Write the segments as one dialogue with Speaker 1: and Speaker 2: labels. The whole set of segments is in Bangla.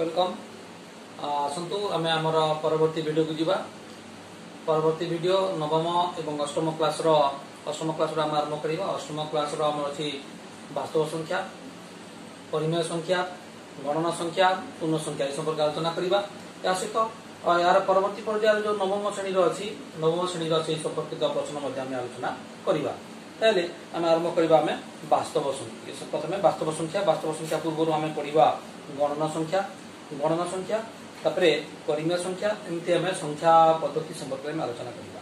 Speaker 1: ୱେଲକମ୍ ଆସନ୍ତୁ ଆମେ ଆମର ପରବର୍ତ୍ତୀ ଭିଡ଼ିଓକୁ ଯିବା ପରବର୍ତ୍ତୀ ଭିଡ଼ିଓ ନବମ ଏବଂ ଅଷ୍ଟମ କ୍ଲାସ୍ର ଅଷ୍ଟମ କ୍ଲାସ୍ରୁ ଆମେ ଆରମ୍ଭ କରିବା ଅଷ୍ଟମ କ୍ଲାସ୍ର ଆମର ଅଛି ବାସ୍ତବ ସଂଖ୍ୟା ପରିମେୟ ସଂଖ୍ୟା ଗଣନା ସଂଖ୍ୟା ପୂର୍ଣ୍ଣ ସଂଖ୍ୟା ଏ ସମ୍ପର୍କେ ଆଲୋଚନା କରିବା ଏହା ସହିତ ଏହାର ପରବର୍ତ୍ତୀ ପର୍ଯ୍ୟାୟରେ ଯେଉଁ ନବମ ଶ୍ରେଣୀର ଅଛି ନବମ ଶ୍ରେଣୀର ସେହି ସମ୍ପର୍କିତ ପ୍ରଶ୍ନ ମଧ୍ୟ ଆମେ ଆଲୋଚନା କରିବା ତାହେଲେ ଆମେ ଆରମ୍ଭ କରିବା ଆମେ ବାସ୍ତବ ସଂଖ୍ୟା ପ୍ରଥମେ ବାସ୍ତବ ସଂଖ୍ୟା ବାସ୍ତବ ସଂଖ୍ୟା ପୂର୍ବରୁ ଆମେ ପଢ଼ିବା ଗଣନା ସଂଖ୍ୟା ଗଣନା ସଂଖ୍ୟା ତାପରେ ପରିମେୟ ସଂଖ୍ୟା ଏମିତି ଆମେ ସଂଖ୍ୟା ପଦ୍ଧତି ସମ୍ପର୍କରେ ଆମେ ଆଲୋଚନା କରିବା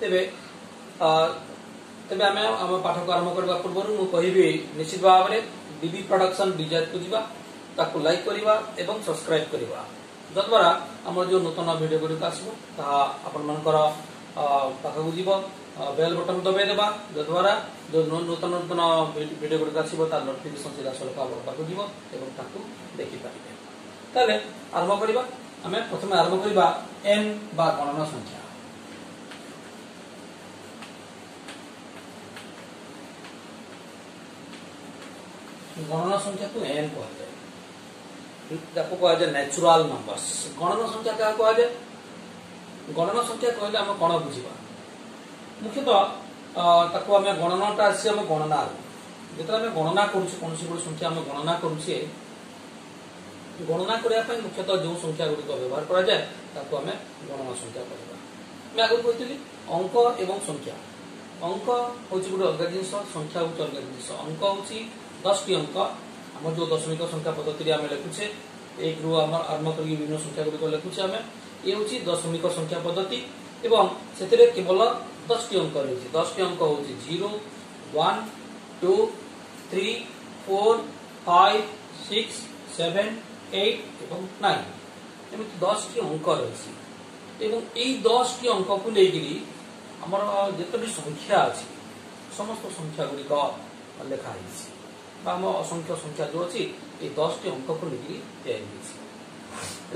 Speaker 1: ତେବେ ତେବେ ଆମେ ଆମ ପାଠକୁ ଆରମ୍ଭ କରିବା ପୂର୍ବରୁ ମୁଁ କହିବି ନିଶ୍ଚିତ ଭାବରେ ବିବି ପ୍ରଡକ୍ସନ ବିଜାତକୁ ଯିବା ତାକୁ ଲାଇକ୍ କରିବା ଏବଂ ସବସ୍କ୍ରାଇବ୍ କରିବା ଯଦ୍ୱାରା ଆମର ଯେଉଁ ନୂତନ ଭିଡ଼ିଓ ଗୁଡ଼ିକ ଆସିବ ତାହା ଆପଣମାନଙ୍କର ପାଖକୁ ଯିବ বেল বটন দবাই দেবা যদ্বারা নূতন নূতন ভিডিও গুড়িক আসব তার নোটিফিকেসন সিধাসলখ আমার পাখু যাব এবং তাকে দেখিপারে তাহলে আরম্ভ করা আমি প্রথমে আরম্ভ করা এন বা গণনা সংখ্যা গণনা সংখ্যাকে এন কুহযায় ତାକୁ କୁହାଯାଏ ନ୍ୟାଚୁରାଲ ନମ୍ବର୍ସ ଗଣନା ସଂଖ୍ୟା କାହା କୁହାଯାଏ ଗଣନା ସଂଖ୍ୟା କହିଲେ ଆମେ କ'ଣ ବୁଝିବା ମୁଖ୍ୟତଃ ତାକୁ ଆମେ ଗଣନାଟା ଆସିଛି ଆମେ ଗଣନା ଯେତେବେଳେ ଆମେ ଗଣନା କରୁଛେ କୌଣସି ଗୋଟେ ସଂଖ୍ୟା ଆମେ ଗଣନା କରୁଛେ ଗଣନା କରିବା ପାଇଁ ମୁଖ୍ୟତଃ ଯେଉଁ ସଂଖ୍ୟା ଗୁଡ଼ିକ ବ୍ୟବହାର କରାଯାଏ ତାକୁ ଆମେ ଗଣନା ସଂଖ୍ୟା କହିବା ମୁଁ ଆଗରୁ କହିଥିଲି ଅଙ୍କ ଏବଂ ସଂଖ୍ୟା অঙ্ক হচ্ছে গোটে অলগা জিনিস সংখ্যা হচ্ছে অলগা জিনিস অঙ্ক হচ্ছে দশটি অঙ্ক আমার যে দশমিক সংখ্যা পদ্ধতিরে আমি লেখুছে এক রু আমার আরম্ভ করি বিভিন্ন সংখ্যা গুড়ি লেখুছে আমি এ হচ্ছে দশমিক সংখ্যা পদ্ধতি এবং সেতরে কেবল দশটি অঙ্ক রয়েছে দশটি অঙ্ক হচ্ছে zero one two three four five six seven eight এবং নাইন এমন দশটি অঙ্ক রয়েছে এবং এই দশটি অঙ্ককে নেইকি আমার যেতটি সংখ্যা আছে সমস্ত সংখ্যাগুলিক লেখা হয়েছে বা আমার অসংখ্য সংখ্যা যে অছি এই দশটি অঙ্ককে নেইকি তৈরি হয়েছে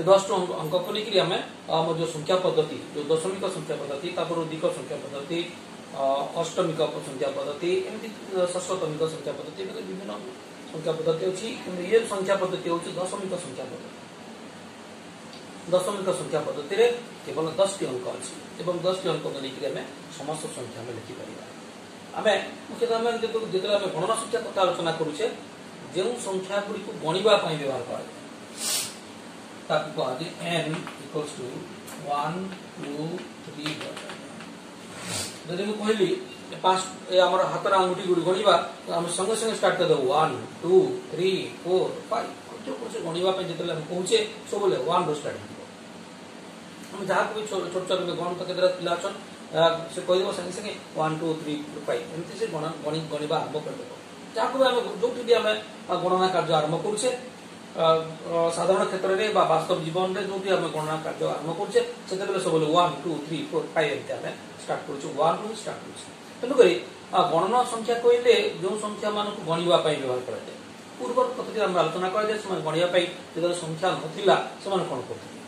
Speaker 1: દોષનો અંકકોની ક્રિયા મે આમાં જો સંખ્યા પદ્ધતિ જો દશમિક સંખ્યા પદ્ધતિ તાપરો દ્વિક સંખ્યા પદ્ધતિ অষ্টমিক সংখ্যা পদ্ধতি এমনি সশতমিক সংখ্যা পদ্ধতি এগুলো বিভিন্ন সংখ্যা পদ্ধতি অছি কিন্তু ইয়ে সংখ্যা পদ্ধতি হচ্ছে দশমিক সংখ্যা পদ্ধতি দশমিক সংখ্যা পদ্ধতিরে কেবল দশটি অঙ্ক আছে এবং দশটি অঙ্ককে নেইকি আমি সমস্ত সংখ্যা আমি লিখিপারিবা আমি মুখ্যতঃ আমি যেত যেত আমি গণনা সংখ্যা কথা আলোচনা করুছে যে সংখ্যাগুড়ি গণিবা পাই ব্যবহার করা যায় তার পর n equals to 1 2 3 ଯଦି ମୁଁ କହିଲି ପାଞ୍ଚ ଏ ଆମର ହାତର ଆଙ୍ଗୁଠି ଗୁଡ଼ିକ ଗଣିବା ତ ଆମେ ସଙ୍ଗେ ସଙ୍ଗେ ଷ୍ଟାର୍ଟ କରିଦେବୁ one two three four five କୌଣସି ଗଣିବା ପାଇଁ ଯେତେବେଳେ ଆମେ କହୁଛେ ସବୁବେଳେ ୱାନ୍ରୁ ଷ୍ଟାର୍ଟ ହେଇଯିବ ଆମେ ଯାହାକୁ ବି ଛୋଟ ଛୋଟ ଏବେ ଗଣ ତ କେତେଟା ପିଲା ଅଛନ୍ ସେ କହିଦେବ ସାଙ୍ଗେ ସାଙ୍ଗେ ୱାନ୍ ଟୁ ଥ୍ରୀ ଫାଇଭ୍ ଏମିତି ସେ ଗଣ ଗଣିବା ଆରମ୍ଭ କରିଦେବ ଯାହାକୁ ବି ଆମେ ଯୋଉଠି ବି ଆମେ ଗଣନା କାର୍ଯ୍ୟ ଆରମ୍ଭ କରୁଛେ ସାଧାରଣ କ୍ଷେତ୍ରରେ ବା ବାସ୍ତବ ଜୀବନରେ ଯେଉଁଠି ଆମେ ଗଣନା କାର୍ଯ୍ୟ ଆରମ୍ଭ କରୁଛେ ସେତେବେଳେ ସବୁବେଳେ one two three four five ଏମିତି ଆମେ ଷ୍ଟାର୍ଟ କରୁଛୁ ୱାନ୍ରୁ ହିଁ ଷ୍ଟାର୍ଟ କରୁଛୁ ତେଣୁକରି ଗଣନା ସଂଖ୍ୟା କହିଲେ ଯେଉଁ ସଂଖ୍ୟାମାନଙ୍କୁ ଗଣିବା ପାଇଁ ବ୍ୟବହାର କରାଯାଏ ପୂର୍ବର ପଦ୍ଧତିରେ ଆମେ ଆଲୋଚନା କରାଯାଏ ସେମାନେ ଗଣିବା ପାଇଁ ଯେତେବେଳେ ସଂଖ୍ୟା ନଥିଲା ସେମାନେ କ'ଣ କରୁଥିଲେ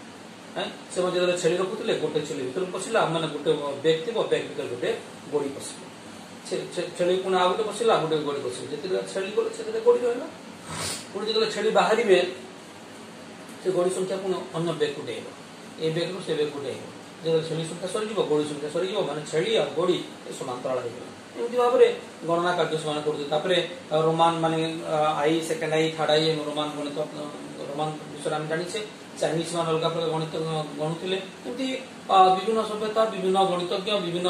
Speaker 1: ସେମାନେ ଯେତେବେଳେ ଛେଳି ରଖୁଥିଲେ ଗୋଟେ ଛେଳି ଭିତରକୁ ପଶିଲା ଆମମାନେ ଗୋଟେ ବ୍ୟାଗ୍ ଥିବ ବ୍ୟାଗ୍ ଭିତରେ ଗୋଟେ ଗୋଡ଼ି ପଶିବ ଛେଳି ପୁଣି ଆଉ ଗୋଟେ ପଶିଲା ଆଉ ଗୋଟେ ଗୋଡ଼ି ପଶିବ ଯେତେବେଳେ ଛେଳି ଗଲେ ସେଥିରେ ଗୋଡ଼ି ରହିଲା उड़ती गले छड़ी बाहरी में से गोड़ी संख्या पुणी अन्य बेग उठेब ए बेग्रु से बेग उठेब যেতবে ছেড়ি সংখ্যা সরিযিব গোড়ি সংখ্যা সরিযিব মানে ছেড়ি আর গোড়ি সমান্তরাল হয়ে এমতি ভাবে গণনা কার্য সে করছে তাপরে রোমান মানে I second I third I Roman গণিত রোমান বিষয়ে আমি জানিছে চাইনিজ মানে অলগা প্রকার গণিত গণুলে এমতি বিভিন্ন সভ্যতা বিভিন্ন গণিতজ্ঞ বিভিন্ন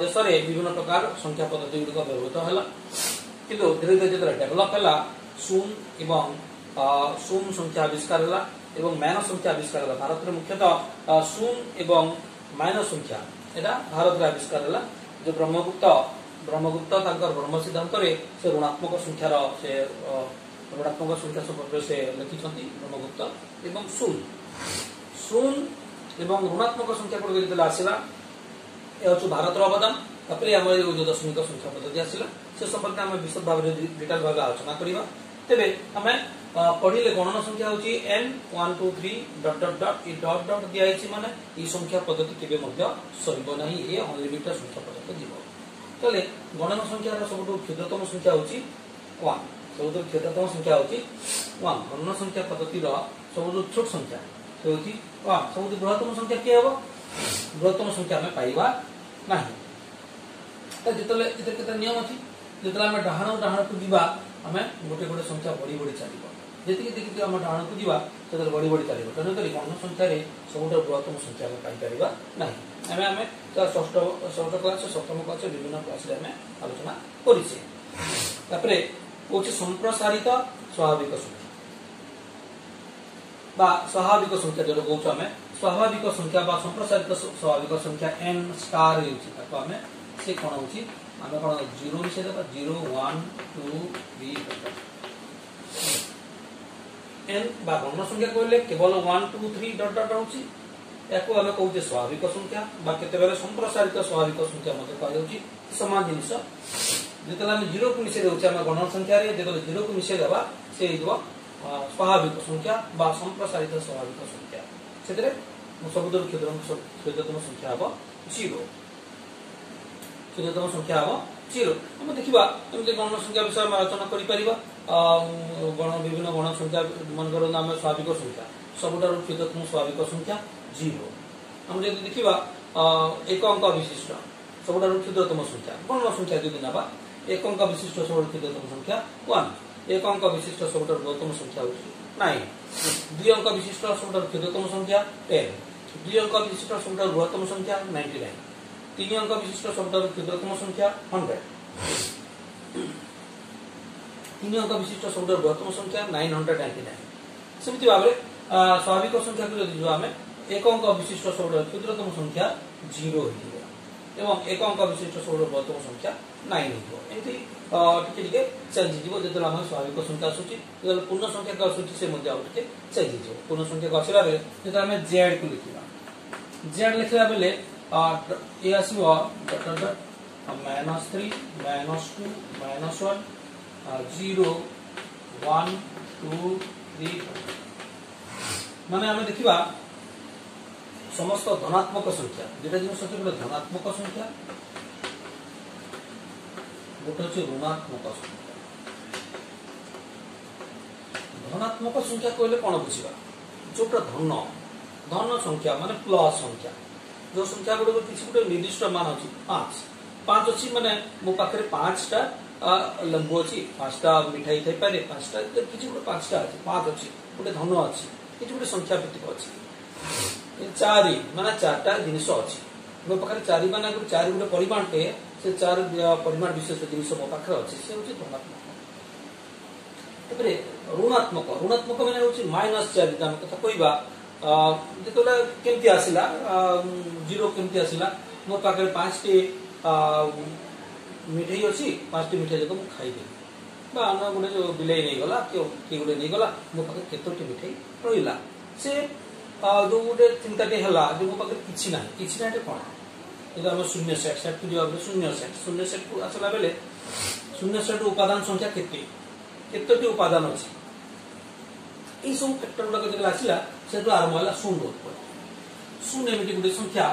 Speaker 1: দেশে বিভিন্ন প্রকার সংখ্যা পদ্ধতি গুড়ি ব্যবহৃত হল কিন্তু ধীরে ধীরে যেত ডেভেলপ হল सोम एवं सोम संख्या आविष्कार है এবং মাইনাস সংখ্যা আবিষ্কার হল ভারতের মুখ্যতঃ শূন্য এবং মাইনাস সংখ্যা এটা ভারতের আবিষ্কার হল যে ব্রহ্মগুপ্ত ব্রহ্মগুপ্ত তাঙ্কর ব্রহ্ম সিদ্ধান্তরে সে ঋণাত্মক সংখ্যার সে ঋণাত্মক সংখ্যা সম্পর্কে সে লিখিছন্তি ব্রহ্মগুপ্ত এবং শূন্য শূন্য এবং ঋণাত্মক সংখ্যা গুলো যেতে আসিলা এ হচ্ছে ভারতের অবদান তারপরে আমার এই যে দশমিক সংখ্যা পদ্ধতি আসিলা সে সম্পর্কে আমি বিশদ ভাবে ডিটেল ভাবে আলোচনা করিবা ତେବେ ଆମେ ପଢିଲେ ଗଣନା ସଂଖ୍ୟା ହେଉଛି N one two three dot dot dot A dot dot ଦିଆହେଇଛି ମାନେ ଏଇ ସଂଖ୍ୟା ପଦ୍ଧତି କେବେ ମଧ୍ୟ ସରିବ ନାହିଁ ଏ ଅନଲିମିଟେଡ୍ ସଂଖ୍ୟା ପର୍ଯ୍ୟନ୍ତ ଯିବ ତାହେଲେ ଗଣନା ସଂଖ୍ୟାର ସବୁଠୁ କ୍ଷୁଦ୍ରତମ ସଂଖ୍ୟା ହେଉଛି ୱାନ୍ ସବୁଠୁ କ୍ଷୁଦ୍ରତମ ସଂଖ୍ୟା ହେଉଛି ୱାନ୍ ଗଣନା ସଂଖ୍ୟା ପଦ୍ଧତିର ସବୁଠୁ ଛୋଟ ସଂଖ୍ୟା ହେଉଛି ୱାନ୍ ସବୁଠୁ ବୃହତ୍ତମ ସଂଖ୍ୟା କିଏ ହେବ ବୃହତ୍ତମ ସଂଖ୍ୟା ଆମେ ପାଇବା ନାହିଁ ତ ଯେତେବେଳେ ଏଥିରେ କେତେ ନିୟମ ଅଛି ଯେତେବେଳେ ଆମେ ଡାହାଣ ଡାହାଣକୁ ଯିବା ଆମେ ଗୋଟେ ଗୋଟେ ସଂଖ୍ୟା ବଢ଼ି ବଢ଼ି ଚାଲିବ ଯେତିକି ଯେତିକି ଆମେ ଡାହାଣକୁ ଯିବା ସେତେବେଳେ ବଢ଼ି ବଢ଼ି ଚାଲିବ ତେଣୁକରି ଗଣ ସଂଖ୍ୟାରେ ସବୁଠାରୁ ବୃହତ୍ତମ ସଂଖ୍ୟା ଆମେ ପାଇପାରିବା ନାହିଁ ଆମେ ଆମେ ଷଷ୍ଠ ଷଷ୍ଠ କ୍ଲାସ୍ ସପ୍ତମ କ୍ଲାସ୍ ବିଭିନ୍ନ କ୍ଲାସ୍ରେ ଆମେ ଆଲୋଚନା କରିଛେ ତାପରେ ହେଉଛି ସମ୍ପ୍ରସାରିତ ସ୍ୱାଭାବିକ ସଂଖ୍ୟା বা স্বাভাবিক সংখ্যা যেটা কৌছে আমি স্বাভাবিক সংখ্যা বা সম্প্রসারিত স্বাভাবিক সংখ্যা এন স্টার ହେଉଛି ତାକୁ ଆମେ ସେ କ'ଣ ହେଉଛି আমরা পড়া জিরো হিসেবে বা zero one two three N বা গণ সংখ্যা কইলে কেবল one two three dot dot হচ্ছে ইয়াকু আমি কৌছে স্বাভাবিক সংখ্যা বা কেতবে সম্প্রসারিত স্বাভাবিক সংখ্যা মধ্যে কুযাচ্ছে সমান জিনিস যেতলে আমি জিরো কু মিশাই দেছে আমরা গণ সংখ্যার যেতলে জিরো কু মিশাই দেবা সে হয়ে স্বাভাবিক সংখ্যা বা সম্প্রসারিত স্বাভাবিক সংখ্যা সেতরে সবুজ ক্ষুদ্র ক্ষুদ্রতম সংখ্যা হব জিরো শূন্যতম ସଂଖ୍ୟା ହେବ ଜିରୋ ଆମେ ଦେଖିବା ଏମିତି ଗଣ ସଂଖ୍ୟା ବିଷୟରେ ଆମେ ଆଲୋଚନା କରିପାରିବା ଗଣ ବିଭିନ୍ନ ଗଣ ସଂଖ୍ୟା ମନେକର ଆମେ ସ୍ୱାଭାବିକ ସଂଖ୍ୟା ସବୁଠାରୁ କ୍ଷୁଦ୍ରତମ ସ୍ୱାଭାବିକ ସଂଖ୍ୟା ଜିରୋ ଆମେ ଯଦି ଦେଖିବା ଏକ ଅଙ୍କ ବିଶିଷ୍ଟ ସବୁଠାରୁ କ୍ଷୁଦ୍ରତମ ସଂଖ୍ୟା ଗଣ ସଂଖ୍ୟା ଯଦି ନେବା ଏକ ଅଙ୍କ ବିଶିଷ୍ଟ ସବୁଠାରୁ କ୍ଷୁଦ୍ରତମ ସଂଖ୍ୟା ୱାନ୍ ଏକ ଅଙ୍କ ବିଶିଷ୍ଟ ସବୁଠାରୁ ବୃହତ୍ତମ ସଂଖ୍ୟା ହେଉଛି ନାଇଁ ଦୁଇ ଅଙ୍କ ବିଶିଷ୍ଟ ସବୁଠାରୁ କ୍ଷୁଦ୍ରତମ ସଂଖ୍ୟା ଟେନ୍ ଦୁଇ ଅଙ୍କ ବିଶିଷ୍ଟ ସବୁଠାରୁ ବୃହତ୍ତମ ସଂଖ୍ୟା ନାଇଣ୍ଟି ନାଇନ୍ তিন অঙ্ক বিশিষ্ট শব্দের ক্ষুদ্রতম সংখ্যা হান্ড্রেড তিন অঙ্ক বিশিষ্ট শব্দের বৃহত্তম সংখ্যা নাইন হন্ড্রেড নাইন্টি নাইন ସେମିତି ଭାବରେ ସ୍ୱାଭାବିକ ସଂଖ୍ୟାକୁ ଯଦି ଯିବା ଆମେ ଏକ ଅଙ୍କ ବିଶିଷ୍ଟ ସବୁର କ୍ଷୁଦ୍ରତମ ସଂଖ୍ୟା ଜିରୋ ହେଇଯିବ ଏବଂ ଏକ ଅଙ୍କ ବିଶିଷ୍ଟ ସବୁର ବୃହତ୍ତମ ସଂଖ୍ୟା ନାଇନ୍ ହେଇଯିବ ଏମିତି ଟିକେ ଟିକେ ଚେଞ୍ଜ ହେଇଯିବ ଯେତେବେଳେ ଆମର ସ୍ୱାଭାବିକ ସଂଖ୍ୟା ଆସୁଛି ଯେତେବେଳେ ପୂର୍ଣ୍ଣ ସଂଖ୍ୟାକୁ ଆସୁଛି ସେ ମଧ୍ୟ ଆଉ ଟିକେ ଚେଞ୍ଜ ହେଇଯିବ ପୂର୍ଣ୍ଣ ସଂଖ୍ୟାକୁ ଆସିଲା ବେଳେ ଯେତେବେଳେ ଆମେ ଜେଡ୍କୁ ଲେଖିବା ଜେଡ୍ ଲେଖିଲା ବେଳେ ये minus three minus two minus one zero one two three मान आम देखा समस्त धनात्मक संख्या जेटा जिन गोटे धनात्मक संख्या गोटे हम ऋणात्मक संख्या धनात्मक संख्या कहले कौन बुझा जो धन धन संख्या मान प्लस संख्या જો સંખ્યા ગુણક કિસી ગોટે ନିର୍ଦ୍ଦିଷ୍ଟ ମାନ ଅଛି ପାଞ୍ଚ ପାଞ୍ଚ ଅଛି ମାନେ ମୋ ପାଖରେ ପାଞ୍ଚଟା ଲମ୍ବ ଅଛି ପାଞ୍ଚଟା ମିଠାଇ ଥାଇପାରେ ପାଞ୍ଚଟା କିଛି ଗୋଟେ ପାଞ୍ଚଟା ଅଛି ପାଞ୍ଚ ଅଛି ଗୋଟେ ଧନ ଅଛି କିଛି ଗୋଟେ ସଂଖ୍ୟା ପ୍ରତୀକ ଅଛି ଚାରି ମାନେ ଚାରିଟା ଜିନିଷ ଅଛି ମୋ ପାଖରେ ଚାରି ମାନେ ଚାରି ଗୋଟେ ପରିମାଣଟେ ସେ ଚାରି ପରିମାଣ ବିଶେଷ ଜିନିଷ ମୋ ପାଖରେ ଅଛି ସେ ହେଉଛି ଧନାତ୍ମକ ତାପରେ ଋଣାତ୍ମକ ଋଣାତ୍ମକ ମାନେ ହେଉଛି ମାଇନସ୍ ଚାରି ଆମେ କଥା କହିବା ଯେତେବେଳେ କେମିତି ଆସିଲା ଜିରୋ କେମିତି ଆସିଲା ମୋ ପାଖରେ ପାଞ୍ଚଟି ମିଠେଇ ଅଛି ପାଞ୍ଚଟି ମିଠେଇ ଯାକ ମୁଁ ଖାଇଦେଲି ବା ଅନ୍ୟ ଗୋଟେ ଯେଉଁ ବିଲେଇ ନେଇଗଲା କିଏ ଗୋଟେ ନେଇଗଲା ମୋ ପାଖରେ କେତୋଟି ମିଠେଇ ରହିଲା ସେ ଯେଉଁ ଗୋଟେ ଚିନ୍ତାଟି ହେଲା ଯେ ମୋ ପାଖରେ କିଛି ନାହିଁ କିଛି ନାହିଁଟା କ'ଣ କିନ୍ତୁ ଆମେ ଶୂନ୍ୟ ସେଟ୍ ସେଟ୍କୁ ଯିବା ବେଳେ ଶୂନ୍ୟ ସେଟ୍ ଶୂନ୍ୟ ସେଟ୍କୁ ଆସିଲା ବେଳେ ଶୂନ୍ୟ ସେଟ୍ର ଉପାଦାନ ସଂଖ୍ୟା କେତେ କେତୋଟି ଉପାଦାନ ଅଛି ଏଇସବୁ ଫ୍ୟାକ୍ଟର ଗୁଡ଼ାକ ଯେତେବେଳେ ଆସିଲା ସେଠୁ ଆରମ୍ଭ ହେଲା ଶୂନରୁ ଉତ୍ପତ୍ତି ଶୂନ ଏମିତି ଗୋଟେ ସଂଖ୍ୟା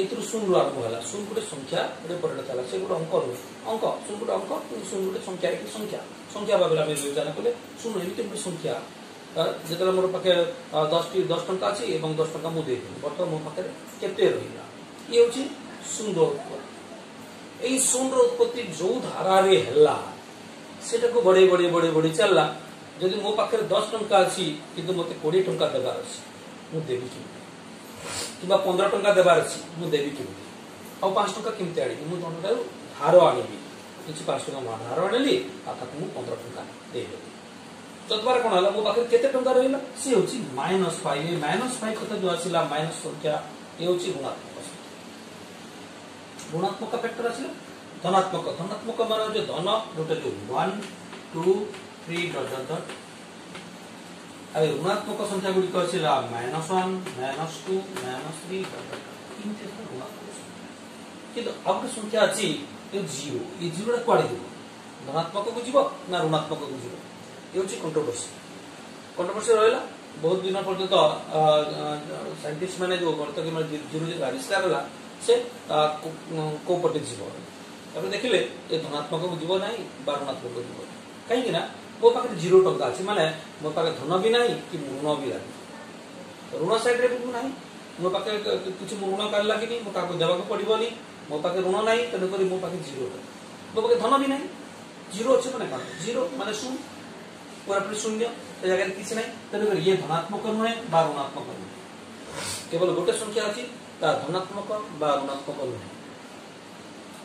Speaker 1: ଏଥିରୁ ଶୂନରୁ ଆରମ୍ଭ ହେଲା ଶୂନ ଗୋଟେ ସଂଖ୍ୟା ଗୋଟେ ପରିଣତ ହେଲା ସେ ଗୋଟେ ଅଙ୍କ ନୁହେଁ ଅଙ୍କ ଶୂନ ଗୋଟେ ଅଙ୍କ ଶୂନ ଗୋଟେ ସଂଖ୍ୟା ଏଠି ସଂଖ୍ୟା ସଂଖ୍ୟା ଭାବରେ ଆମେ ବିବେଚନା କଲେ ଶୂନ ଏମିତି ଗୋଟେ ସଂଖ୍ୟା ଯେତେବେଳେ ମୋର ପାଖେ ଦଶଟି ଦଶ ଟଙ୍କା ଅଛି ଏବଂ ଦଶ ଟଙ୍କା ମୁଁ ଦେଇଦେଲି ବର୍ତ୍ତମାନ ମୋ ପାଖରେ କେତେ ରହିଲା ଇଏ ହେଉଛି ଶୂନର ଉତ୍ପତ୍ତି ଏଇ ଶୂନର ଉତ୍ପତ୍ତି ଯେଉଁ ଧାରାରେ ହେଲା ସେଟାକୁ ବଢେଇ ବଢେଇ ବଢେଇ ବଢେଇ ଚାଲିଲା ଯଦି ମୋ ପାଖରେ ଦଶ ଟଙ୍କା ଅଛି କିନ୍ତୁ ମୋତେ କୋଡ଼ିଏ ଟଙ୍କା ଦେବାର ଅଛି ମୁଁ ଦେବି କେମିତି କିମ୍ବା ପନ୍ଦର ଟଙ୍କା ଦେବାର ଅଛି ମୁଁ ଦେବି କେମିତି ଆଉ ପାଞ୍ଚ ଟଙ୍କା କେମିତି ଆଣିବି ମୁଁ ତମଠାରୁ ଧାର ଆଣିବି କିଛି ପାଞ୍ଚ ଟଙ୍କା ମୁଁ ଧାର ଆଣିଲି ଆଉ ତାକୁ ମୁଁ ପନ୍ଦର ଟଙ୍କା ଦେଇଦେଲି ଯଦ୍ୱାରା କ'ଣ ହେଲା ମୋ ପାଖରେ କେତେ ଟଙ୍କା ରହିଲା ସେ ହେଉଛି ମାଇନସ୍ ଫାଇଭ୍ ଏ ମାଇନସ୍ ଫାଇଭ୍ କଥା ଯେଉଁ ଆସିଲା ମାଇନସ୍ ସଂଖ୍ୟା ଏ ହେଉଛି ଗୁଣାତ୍ମକ ସଂଖ୍ୟା ଗୁଣାତ୍ମକ ଫ୍ୟାକ୍ଟର ଆସିଲା ଧନାତ୍ମକ ଧନାତ୍ମକ ମାନେ ହେଉଛି ଧନ ଯୋଉଟା ଯୋଉ one two three dot dot dot હવે ઋણાત્મક સંખ્યા ગુડી કહે છે લા minus 1 minus 2 minus 3 dot dot in છે কিন্তু অঙ্কের সংখ্যা আছে জিরো এই জিরোটা কুয়াড়ে যাব ধনাত্মককু যাব না ঋণাত্মককু যাব এ হচ্ছে কন্ট্রোভার্সি কন্ট্রোভার্সি রহিলা বহুত দিন পর্যন্ত সাইন্টিস্ট মানে যে গণতকে মানে জিরো যে আবিষ্কার হলা সে কোপটে যাব তারপরে দেখিলে এ ধনাত্মককু যাব নাই বা ঋণাত্মককু যাব কাহিঁকি না ମୋ ପାଖରେ ଜିରୋ ଟଙ୍କା ଅଛି ମାନେ ମୋ ପାଖରେ ଧନ ବି ନାହିଁ କି ଋଣ ବି ନାହିଁ ଋଣ ସାଇଡ଼ରେ ବି ନାହିଁ ମୋ ପାଖରେ କିଛି ଋଣ କାଲି ଲାଗିନି ମୁଁ କାହାକୁ ଦେବାକୁ ପଡ଼ିବନି ମୋ ପାଖରେ ଋଣ ନାହିଁ ତେଣୁକରି ମୋ ପାଖରେ ଜିରୋ ଟଙ୍କା ମୋ ପାଖରେ ଧନ ବି ନାହିଁ ଜିରୋ ଅଛି ମାନେ କ'ଣ ଜିରୋ ମାନେ ଶୂନ ପୁରାପୁରି ଶୂନ୍ୟ ସେ ଜାଗାରେ କିଛି ନାହିଁ ତେଣୁକରି ଇଏ ଧନାତ୍ମକ ନୁହେଁ ବା ଋଣାତ୍ମକ ନୁହେଁ କେବଳ ଗୋଟେ ସଂଖ୍ୟା ଅଛି ତା ଧନାତ୍ମକ ବା ଋଣାତ୍ମକ ନୁହେଁ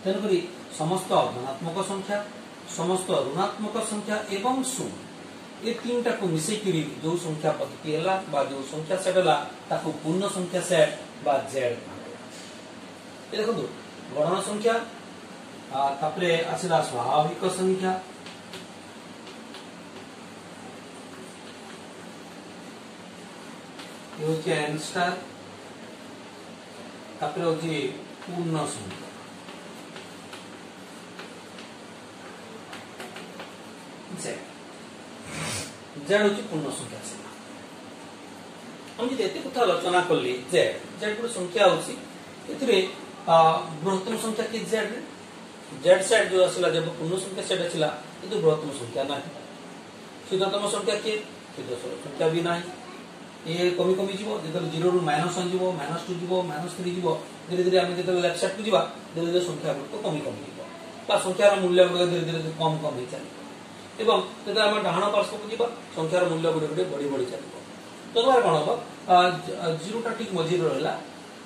Speaker 1: ତେଣୁକରି ସମସ୍ତ ଧନାତ୍ମକ ସଂଖ୍ୟା সমস্ত ঋণাত্মক সংখ্যা এবং শূন্য ଏ ତିନିଟାକୁ ମିଶେଇକିରି ଯୋଉ ସଂଖ୍ୟା ପଦ୍ଧତି ହେଲା ବା ଯୋଉ ସଂଖ୍ୟା ସେଟ୍ ହେଲା ତାକୁ ପୂର୍ଣ୍ଣ ସଂଖ୍ୟା ସେଟ୍ ବା ଜେଡ୍ ଏ ଦେଖନ୍ତୁ ଗଣନ ସଂଖ୍ୟା ତାପରେ ଆସିଲା ସ୍ୱାଭାବିକ ସଂଖ୍ୟା ହେଉଛି ଏନ୍ ଷ୍ଟାର ତାପରେ ହେଉଛି ପୂର୍ଣ୍ଣ ସଂଖ୍ୟା জেড জেড হচ্ছে পূর্ণ সংখ্যা সীমা আমি যদি এতে কথা আলোচনা কলি জেড জেড গোটে সংখ্যা হচ্ছে এতে বৃহত্তম সংখ্যা কি জেড জেড সেট যে আসলা যে পূর্ণ সংখ্যা সেটা ছিল কিন্তু বৃহত্তম সংখ্যা না ক্ষুদ্রতম সংখ্যা কি ক্ষুদ্রতম সংখ্যা বি না ये कमी कमी जीव जितने जीरो रु माइनस वन जीव माइनस टू जीव माइनस थ्री जीव धीरे धीरे आम जितने लेफ्ट साइड को जीवा धीरे धीरे संख्या गुड़क कमी कमी जीव बा संख्यार मूल्य गुड़क धीरे धीरे कम कम हो चलिए ଏବଂ ଯେତେବେଳେ ଆମେ ଡାହାଣ ପାର୍ଶ୍ୱକୁ ଯିବା ସଂଖ୍ୟାର ମୂଲ୍ୟ ଗୁଡ଼ିକ ଟିକେ ବଢ଼ି ବଢ଼ି ଚାଲିବ ତଦ୍ୱାରା କ'ଣ ହେବ ଜିରୋଟା ଠିକ୍ ମଝିରେ ରହିଲା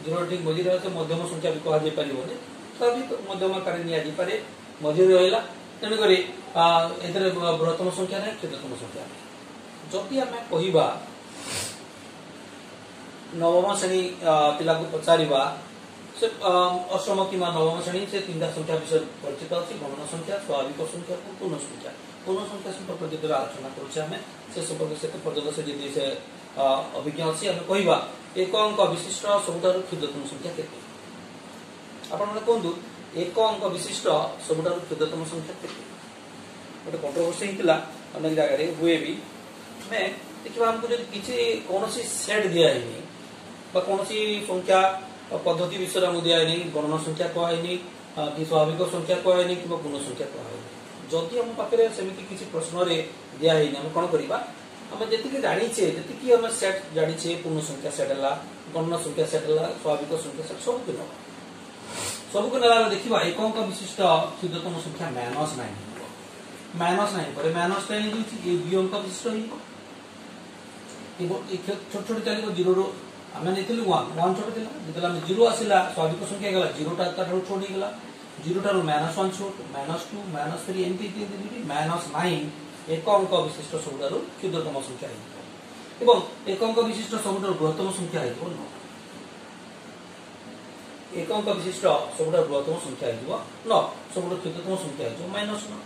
Speaker 1: ଜିରୋଟା ଠିକ୍ ମଝିରେ ରହିଲା ସେ ମଧ୍ୟମ ସଂଖ୍ୟା ବି କୁହାଯାଇପାରିବନି ତଥାପି ମଧ୍ୟମକାରୀ ନିଆଯାଇପାରେ ମଝିରେ ରହିଲା ତେଣୁକରି ଏଥିରେ ବୃହତ୍ତମ ସଂଖ୍ୟା ନାହିଁ କ୍ଷୁଦ୍ରତମ ସଂଖ୍ୟା ନାହିଁ ଯଦି ଆମେ କହିବା ନବମ ଶ୍ରେଣୀ ପିଲାକୁ ପଚାରିବା ସେ ଅଷ୍ଟମ କିମ୍ବା ନବମ ଶ୍ରେଣୀ ସେ ତିନିଟା ସଂଖ୍ୟା ବିଷୟରେ ପରିଚିତ ଅଛି ଗଣନ ସଂଖ୍ୟା ସ୍ୱାଭାବିକ ସଂଖ୍ୟା ଓ ପୂର୍ଣ୍ଣ ସଂଖ୍ୟା পূর্ণসংখ্যা সম্পর্কে যেগুলো আলোচনা করছে ଆମେ ସେ ସମ୍ପର୍କ ସେତେ ପର୍ଯ୍ୟନ୍ତ ସେ ଯଦି ସେ ଅଭିଜ୍ଞ ଅଛି ଆମେ କହିବା ଏକ ଅଙ୍କ ବିଶିଷ୍ଟ ସବୁଠାରୁ କ୍ଷୁଦ୍ରତମ ସଂଖ୍ୟା କେତେ ଆପଣମାନେ କୁହନ୍ତୁ ଏକ ଅଙ୍କ ବିଶିଷ୍ଟ ସବୁଠାରୁ କ୍ଷୁଦ୍ରତମ ସଂଖ୍ୟା କେତେ ଗୋଟେ କଣ୍ଟ୍ରୋଭର୍ସି ହେଇଥିଲା ଅନେକ ଜାଗାରେ ହୁଏ ବି ଆମେ ଦେଖିବା ଆମକୁ ଯଦି କିଛି କୌଣସି ସେଟ୍ ଦିଆହେଇନି বা কোনসি সংখ্যা পদ্ধতি বিষয়ে আমি দিয়া হয়নি গণনা সংখ্যা কোয়া হয়নি কি স্বাভাবিক সংখ্যা কোয়া হয়নি কিংবা পূর্ণ সংখ্যা কোয়া হয়নি ଯଦି ଆମ ପାଖରେ ସେମିତି କିଛି ପ୍ରଶ୍ନରେ ଦିଆହେଇନି ଆମେ କ'ଣ କରିବା ଆମେ ଯେତିକି ଜାଣିଛେ ଯେତିକି ଆମେ ସେଟ୍ ଜାଣିଛେ ପୂର୍ଣ୍ଣ ସଂଖ୍ୟା ସେଟ୍ ହେଲା ଗଣ୍ୟ ସଂଖ୍ୟା ସେଟ୍ ହେଲା ସ୍ୱାଭାବିକ ସଂଖ୍ୟା ସେଟ୍ ସବୁକୁ ନେବା ସବୁକୁ ନେଲା ବେଳେ ଦେଖିବା ଏକଙ୍କ ବିଶିଷ୍ଟ କ୍ଷୁଦ୍ରତମ ସଂଖ୍ୟା ମାଇନସ୍ ନାଇନ୍ ହେବ ମାଇନସ୍ ନାଇନ୍ ପରେ ମାଇନସ୍ ନାଇନ୍ ହେଉଛି ଏ ଦୁଇ ଅଙ୍କ ବିଶିଷ୍ଟ ହେଇଯିବ এবং এই ছোট ছোট চালিব জিরোর আমি নিয়েছিলি ଛୋଟ ওয়ান ଯେତେବେଳେ ছিল যেতলে আমি জিরো আসিলা স্বাভাবিক সংখ্যা গেলা জিরোটা তার জিরোটার মাইনাস ওয়ান ছোট মাইনাস টু মাইনাস থ্রি এমতি ইত্যাদি দুটি মাইনাস নাইন ଏକ ଅଙ୍କ ବିଶିଷ୍ଟ ସବୁଠାରୁ କ୍ଷୁଦ୍ରତମ ସଂଖ୍ୟା ହେଇଥିବ ଏବଂ ଏକ ଅଙ୍କ ବିଶିଷ୍ଟ ସବୁଠାରୁ ବୃହତ୍ତମ ସଂଖ୍ୟା ହେଇଥିବ ନଅ ଏକ ଅଙ୍କ ବିଶିଷ୍ଟ ସବୁଠାରୁ ବୃହତ୍ତମ ସଂଖ୍ୟା ହେଇଯିବ ନଅ ସବୁଠାରୁ କ୍ଷୁଦ୍ରତମ ସଂଖ୍ୟା ହେଇଯିବ ମାଇନସ୍ ନଅ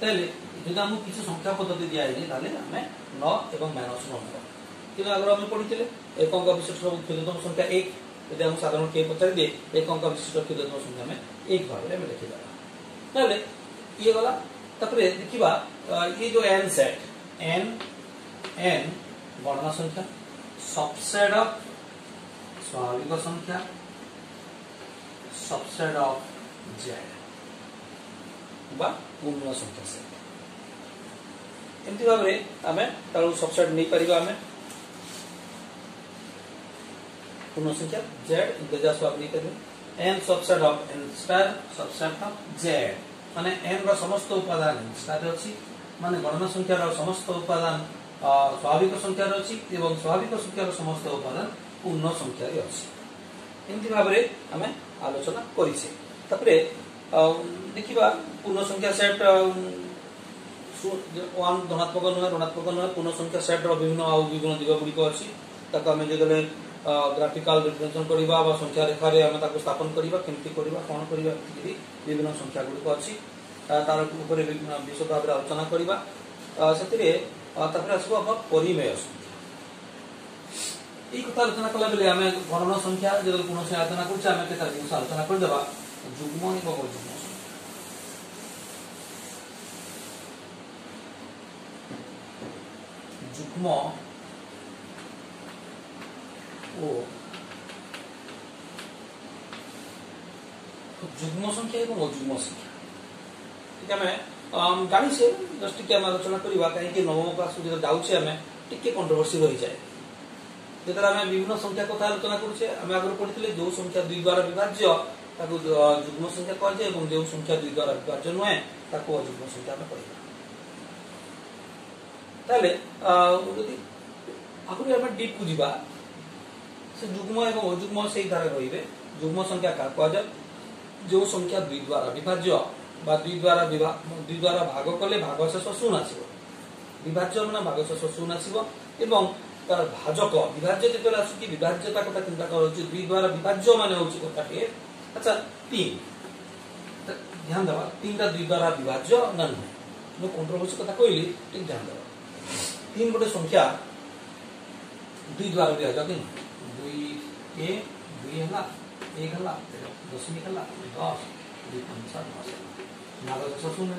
Speaker 1: ତାହେଲେ ଯଦି ଆମକୁ କିଛି ସଂଖ୍ୟା ପଦ୍ଧତି ଦିଆହେଇଛି ତାହେଲେ ଆମେ ନଅ ଏବଂ ମାଇନସ୍ ନଅ ନେବା କିନ୍ତୁ ଆଗରୁ ଆମେ ପଢିଥିଲେ ଏକ ଅଙ୍କ ବିଶିଷ୍ଟ ସବୁ କ୍ଷୁଦ୍ରତମ ସଂଖ୍ୟା ଏକ यदि आम साधारण के पचारि दिए एक विशिष्ट क्षेत्र दशम संख्या एक भाव लिखा ये देखा ये जो एन सेट एन एन गणना संख्या सबसेड स्वाभाविक संख्या सबसेड अफ संख्या सेट एम भाव नहीं पार्टी punosocial z ইন্তেজার সব লিখে দিন n subset of n star subset of z মানে n র সমস্ত উপাদান স্টার আছে মানে গণনা সংখ্যার সমস্ত উপাদান স্বাভাবিক সংখ্যার আছে এবং স্বাভাবিক সংখ্যার সমস্ত উপাদান পূর্ণ সংখ্যার আছে এমতি ভাবে আমি আলোচনা করিছে তারপরে দেখিবা পূর্ণ সংখ্যা সেট ওয়ান ধনাত্মক নয় ঋণাত্মক নয় পূর্ণ সংখ্যা সেট্র বিভিন্ন ଆଉ ବିଭିନ୍ନ ଦିଗ ଗୁଡ଼ିକ ଅଛି ତାକୁ ଆମେ ଯେତେବେଳେ ଗ୍ରାଫିକାଲ ରିପ୍ରେଜେଣ୍ଟେସନ କରିବା ବା ସଂଖ୍ୟା ରେଖାରେ ଆମେ ତାକୁ ସ୍ଥାପନ କରିବା କେମିତି କରିବା କ'ଣ କରିବା ଏତିକି ବିଭିନ୍ନ ସଂଖ୍ୟା ଗୁଡ଼ିକ ଅଛି ତାର ଉପରେ ବିଶଦ ଭାବରେ ଆଲୋଚନା କରିବା ସେଥିରେ ତାପରେ ଆସିବ ଆମର ପରିମେୟ এই কথা আলোচনা কলা বেলে আমি গণনা সংখ্যা যেটা কোণী আলোচনা করছে আমি একটা জিনিস আলোচনা করে দেবা যুগ্ম এবং অযুগ্ম যুগ্ম 있고 যুগ্ম সংখ্যা এবং অযুগ্ম সংখ্যা ঠিক আমি জানিছে জাস্ট টিকে আমি আলোচনা করা কিন্তু নবম ক্লাস যেটা যাচ্ছে আমি টিকে কন্ট্রোভার্সি রয়েছে যেটা আমি বিভিন্ন সংখ্যা কথা আলোচনা করছে আমি আগে পড়িলে যে সংখ্যা দুই দ্বারা বিভাজ্য তাকে যুগ্ম সংখ্যা কুযায় এবং যে সংখ্যা দুই দ্বারা বিভাজ্য নুহে তাকে অযুগ্ম সংখ্যা আমি কহিবা তাহলে যদি আগে আমি ডিপ কু যা সে যুগ্ম এবং অযুগ্ম সেই ধারে রইবে যুগ্ম সংখ্যা কার কুযায় যে সংখ্যা দুই দ্বারা বিভাজ্য বা দুই দ্বারা বিভাগ দুই দ্বারা ভাগ কলে ভাগশেষ শূন্য আসিব বিভাজ্য মানে ভাগশেষ শূন্য আসিব এবং তার ভাজক বিভাজ্য যেতবে আসুচি বিভাজ্যতা কথা চিন্তা করা হচ্ছে দুই দ্বারা বিভাজ্য মানে হচ্ছে কথাটি আচ্ছা তিন ধ্যান দেওয়া তিনটা দুই দ্বারা বিভাজ্য না নয় ମୁଁ କଣ୍ଟ୍ରୋଭର୍ସି କଥା କହିଲି ଟିକେ ଧ୍ୟାନ ଦେବ ତିନି ଗୋଟେ ସଂଖ୍ୟା ଦୁଇ ଦ୍ୱାରା ଦିଆଯାଉ କି ନୁହେଁ দুই কে দুই ହେଲା এক ହେଲା দশমিক ହେଲା দশ দুই পঞ্চা দশ না দশ শূন্য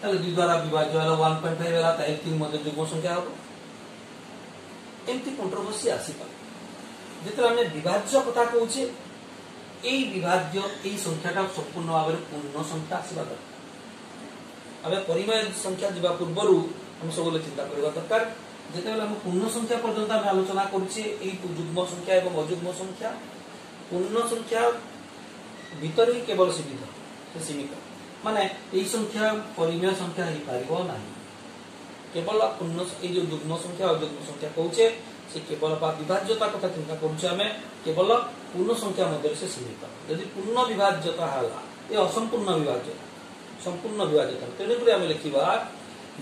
Speaker 1: তাহলে দুই দ্বারা বিভাজ্য হলো ওয়ান পয়েন্ট ফাইভ ହେଲା তাহলে তিন মধ্যে যুগ্ম সংখ্যা হব এমতি কন্ট্রোভার্সি আসিপারে যেতବେଳେ ଆମେ বিভাজ্য কথা କହୁଛେ এই বিভাজ্য এই সংখ্যাটা সম্পূর্ণ ভাবে পূর্ণ সংখ্যা আসবা দরকার ଏବେ ପରିମେୟ ସଂଖ୍ୟା ଯିବା ପୂର୍ବରୁ ଆମେ ସବୁବେଳେ ଚିନ୍ତା କରିବା ଦରକାର যেতবে আমি পূর্ণ সংখ্যা পর্যন্ত আমি আলোচনা করছি এই যুগ্ম সংখ্যা এবং অযুগ্ম সংখ্যা পূর্ণ সংখ্যা ভিতরেই কেবল সীমিত সে সীমিত মানে এই সংখ্যা পরিমেয় সংখ্যা হইপারিব না কেবল পূর্ণ এই যে যুগ্ম সংখ্যা অযুগ্ম সংখ্যা কৌছে সে কেবল বা বিভাজ্যতার কথা চিন্তা করছে আমি কেবল পূর্ণ সংখ্যা মধ্যে সে সীমিত যদি পূর্ণ বিভাজ্যতা হল এ অসম্পূর্ণ বিভাজ্যতা সম্পূর্ণ বিভাজ্যতা তেমনি করে আমি লিখিবা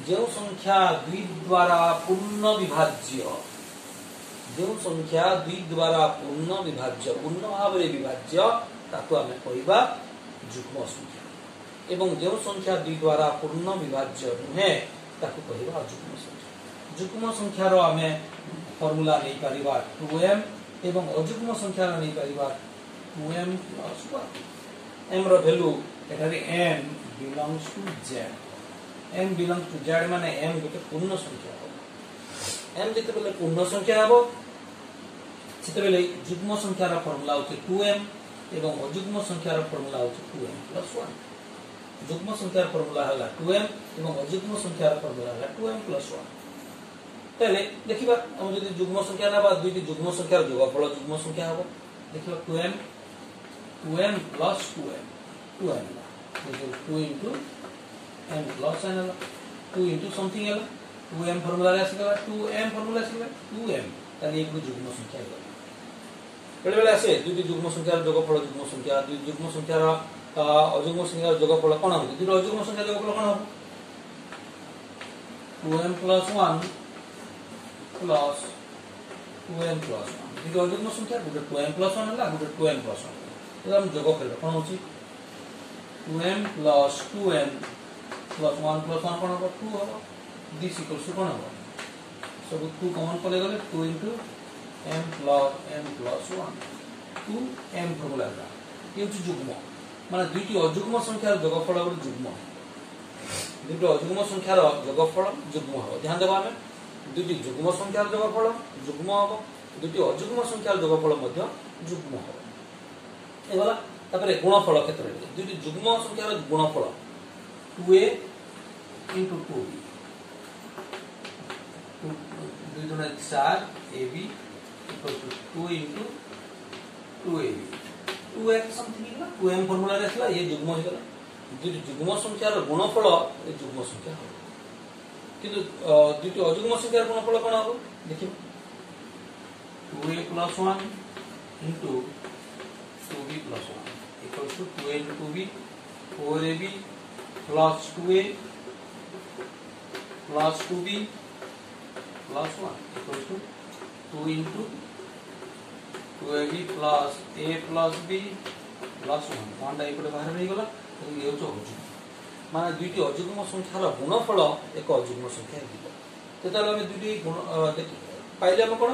Speaker 1: ଯେଉଁ ସଂଖ୍ୟା ଦୁଇ ଦ୍ୱାରା ପୂର୍ଣ୍ଣ ବିଭାଜ୍ୟ ଯେଉଁ ସଂଖ୍ୟା ଦୁଇ ଦ୍ୱାରା ପୂର୍ଣ୍ଣ ବିଭାଜ୍ୟ ପୂର୍ଣ୍ଣ ଭାବରେ ବିଭାଜ୍ୟ ତାକୁ ଆମେ କହିବା ଯୁଗ୍ମ ସଂଖ୍ୟା ଏବଂ ଯେଉଁ ସଂଖ୍ୟା ଦୁଇ ଦ୍ୱାରା ପୂର୍ଣ୍ଣ ବିଭାଜ୍ୟ ନୁହେଁ ତାକୁ କହିବା ଅଯୁଗ୍ମ ସଂଖ୍ୟା ଯୁଗ୍ମ ସଂଖ୍ୟାର ଆମେ ଫର୍ମୁଲା ନେଇପାରିବା ଟୁ ଏମ୍ ଏବଂ ଅଯୁଗ୍ମ ସଂଖ୍ୟାର ନେଇପାରିବା ଟୁ ଏମ୍ ପ୍ଲସ୍ ୱାନ୍ ଏମ୍ର ଭ୍ୟାଲୁ ଏଠାରେ M belongs to Z M belong to Z মানে এম গোটে পূর্ণ সংখ্যা হব এম যেতবে পূর্ণ সংখ্যা হব সেতবে যুগ্ম সংখ্যার ফর্মুলা হচ্ছে টু এম এবং অযুগ্ম সংখ্যার ফর্মুলা হচ্ছে টু এম প্লস ওয়ান যুগ্ম সংখ্যার ফর্মুলা হল টু এম এবং অযুগ্ম সংখ্যার ফর্মুলা হল টু এম প্লস ওয়ান তাহলে দেখিবা আমি যদি যুগ্ম সংখ্যা নেবা দুইটি যুগ্ম সংখ্যার যোগফল যুগ্ম সংখ্যা হব দেখিবা two M two M plus two M two M two into and plus sign ala 2 into something ala 2m formula রে আসিগলা 2m formula আসিগলা 2m তাহলে এগুলো যুগ্ম সংখ্যা হলো বেলে বেলে আসে দুটি যুগ্ম সংখ্যার যোগফল যুগ্ম সংখ্যা দুই যুগ্ম সংখ্যার অযুগ্ম সংখ্যার যোগফল কোন হবে দুটি অযুগ্ম সংখ্যার যোগফল কোন হবে 2m plus 1 plus 2m plus 1 দুটি অযুগ্ম সংখ্যা দুটো 2m plus 1 হলা দুটো 2m plus 1 তাহলে আমরা যোগ করব কোন হচ্ছে 2m plus 2m plus one plus one କ'ଣ ହେବ ଟୁ ହେବ ଦିସ୍ ଇକ୍ୱାଲ୍ସ ଟୁ କ'ଣ ହେବ ସବୁ two common ପଳେଇଗଲେ two into M plus M plus one two M formula ହେଲା ହେଉଛି ଯୁଗ୍ମ ମାନେ ଦୁଇଟି ଅଯୁଗ୍ମ ସଂଖ୍ୟାର ଯୋଗଫଳ ଗୋଟେ ଯୁଗ୍ମ দুটি অযুগ্ম সংখ্যার যোগফল যুগ্ম হব ধ্যান দেব আমি দুটি যুগ্ম সংখ্যার যোগফল যুগ্ম হব দুটি অযুগ্ম সংখ্যার যোগফল মধ্য যুগ্ম হব এগুলা তারপরে গুণফল ক্ষেত্রে দুটি যুগ্ম সংখ্যার গুণফল two A into two B two दूना चार A B equal to two into two A B two A something ହେଇଗଲା ଟୁ ଏମ୍ ଫର୍ମୁଲାରେ ଆସିଲା ଇଏ ଯୁଗ୍ମ ହେଇଗଲା ଦୁଇଟି ଯୁଗ୍ମ ସଂଖ୍ୟାର ଗୁଣଫଳ ଏ ଯୁଗ୍ମ ସଂଖ୍ୟା ହବ କିନ୍ତୁ ଦୁଇଟି ଅଯୁଗ୍ମ ସଂଖ୍ୟାର ଗୁଣଫଳ କଣ ହବ ଦେଖିବ two a plus one into two b plus one equal to two a into two b four a b plus 2a plus 2b plus 1 equals to 2 into 2ab plus a plus b plus 1 1 টা এপটে বাহির হয়ে গেল এবং এ হচ্ছে অযুগ্ম মানে দুইটি অযুগ্ম সংখ্যার গুণফল এক অযুগ্ম সংখ্যা দিব তো তাহলে আমি দুইটি গুণ পাইলে আমি কোন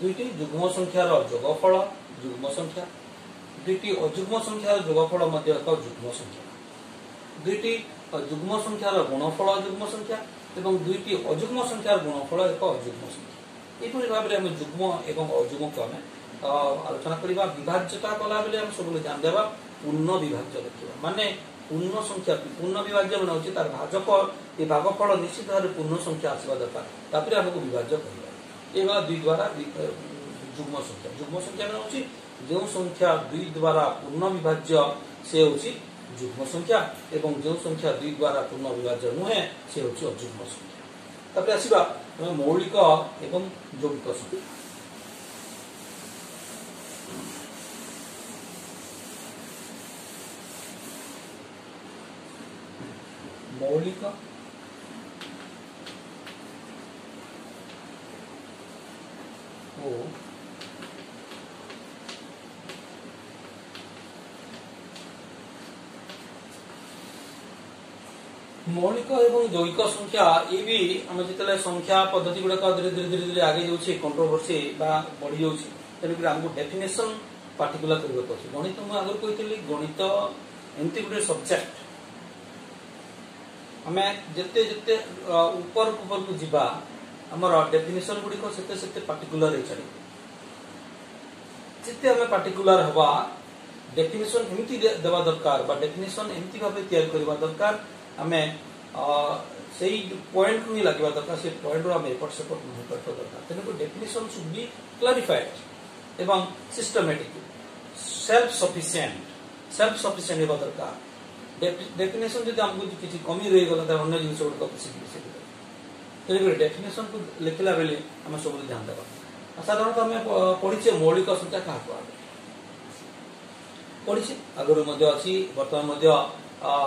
Speaker 1: দুইটি যুগ্ম সংখ্যার যোগফল যুগ্ম সংখ্যা দুইটি অযুগ্ম সংখ্যার যোগফল মধ্যে এক যুগ্ম সংখ্যা দুইটি যুগ্ম সংখ্যার গুণফল অযুগ্ম সংখ্যা এবং দুইটি অযুগ্ম সংখ্যার গুণফল এক অযুগ্ম সংখ্যা এইপরি ভাবে আমি যুগ্ম এবং অযুগ্মকে আমি আলোচনা করা বিভাজ্যতা কলাবেলে আমি সবুলে ধ্যান দেবা পূর্ণ বিভাজ্য দেখিবা মানে পূর্ণ সংখ্যা পূর্ণ বিভাজ্য মানে হচ্ছে তার ভাজক এ ভাগফল নিশ্চিত ভাবে পূর্ণ সংখ্যা আসবা দরকার তাপরে আমাকে বিভাজ্য করা এইভাবে দুই দ্বারা যুগ্ম সংখ্যা যুগ্ম সংখ্যা মানে হচ্ছে যে সংখ্যা দুই দ্বারা পূর্ণ বিভাজ্য সে হচ্ছে যুগ্ম সংখ্যা এবং যে সংখ্যা দুই দ্বারা পুনর্বিভাজ্য নুহে সে হচ্ছে অযুগ্ম সংখ্যা তাপরে আসবা তুমি মৌলিক এবং যৌগিক সংখ্যা মৌলিক ও মৌলিক এবং যৌগিক সংখ্যা এই বি আমি যেতলে সংখ্যা পদ্ধতি গুড়া ধীরে ধীরে ধীরে ধীরে আগে যাচ্ছে কন্ট্রোভর্সি বা বড়ি যাচ্ছে তেমনি আমি ডেফিনেসন পার্টিকুলার করা আছে গণিত মু আগে কইতলি গণিত এমতি গোটে সবজেক্ট আমি যেতে যেতে উপর উপরকু যা আমার ডেফিনেসন গুড়ি সেতে সেতে পার্টিকুলার হয়ে চাল যেতে আমি পার্টিকুলার হওয়া ডেফিনেসন এমতি দেওয়া দরকার বা ডেফিনেসন এমতি ভাবে তৈরি করা দরকার ଆମେ ସେଇ ପଏଣ୍ଟରୁ ହିଁ ଲାଗିବା ଦରକାର ସେ ପଏଣ୍ଟରୁ ଆମେ ଏପଟ ସେପଟ ନୁହେଁ କରିବା ଦରକାର ତେଣୁ ଡେଫିନେସନ୍ ସୁଡ୍ ବି କ୍ଲାରିଫାଏଡ୍ ଏବଂ systematic self sufficient self sufficient ହେବା ଦରକାର ଡେଫିନେସନ୍ ଯଦି ଆମକୁ କିଛି କମି ରହିଗଲା ତାହେଲେ ଅନ୍ୟ ଜିନିଷ ଗୁଡ଼ିକ ଶିଖିବି ଶିଖିବେ ତେଣୁକରି ଡେଫିନେସନ୍କୁ ଲେଖିଲା ବେଳେ ଆମେ ସବୁବେଳେ ଧ୍ୟାନ ଦେବା ସାଧାରଣତଃ ଆମେ ପଢ଼ିଛେ ମୌଳିକ ସଂଖ୍ୟା କାହାକୁ ଆମେ ପଢ଼ିଛେ ଆଗରୁ ମଧ୍ୟ ଅଛି ବର୍ତ୍ତମାନ ମଧ୍ୟ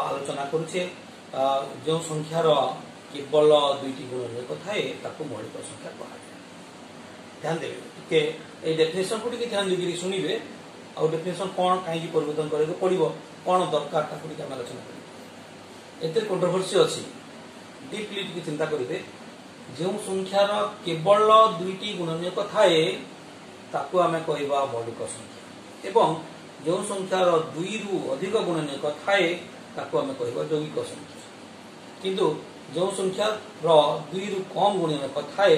Speaker 1: ଆଲୋଚନା କରୁଛେ जो संख्यार केवल दुईट गुण थाए मौलिक संख्या क्यान देवे डेफिनेसन को ध्यान देकर शुणे आउ डेफिनेसन कौन कहीं परिवर्तन करा पड़ो कौन दरकार आलोचना करते कंट्रोभर्सी अच्छी डीपली चिंता करेंगे जो संख्यार केवल दुईट गुणनीयक थाए आम कह मौलिक संख्या जो संख्यार दुई रु अधिक गुणनीयक थाए ताको आमे यौगिक संख्या किंतु जो संख्या रो दुई रु कम गुणन कथाए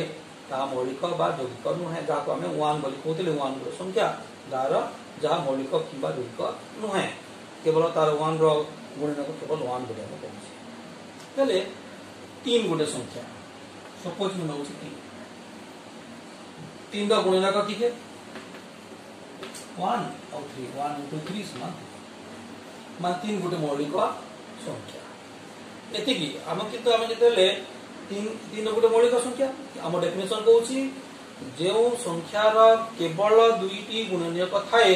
Speaker 1: ता मौलिक बा यौगिक न है जाको आमे संख्या दार जा मौलिक किबा यौगिक न केवल तार वन रो गुणन को केवल 1 बोली हम कहि छै तीन गुणे संख्या सपोज में नउ तीन तीन दा गुणन का की और 3 1 2 3 समान ମାନେ ତିନି ଗୋଟି ମୌଳିକ ସଂଖ୍ୟା ଏତିକି ଆମେ କିନ୍ତୁ ଆମେ ଯେତେବେଳେ ତିନି ଗୋଟି ମୌଳିକ ସଂଖ୍ୟା ଆମ ଡେଫିନେସନ କହୁଛି ଯେଉଁ ସଂଖ୍ୟାର କେବଳ ଦୁଇଟି ଗୁଣନୀୟକ ଥାଏ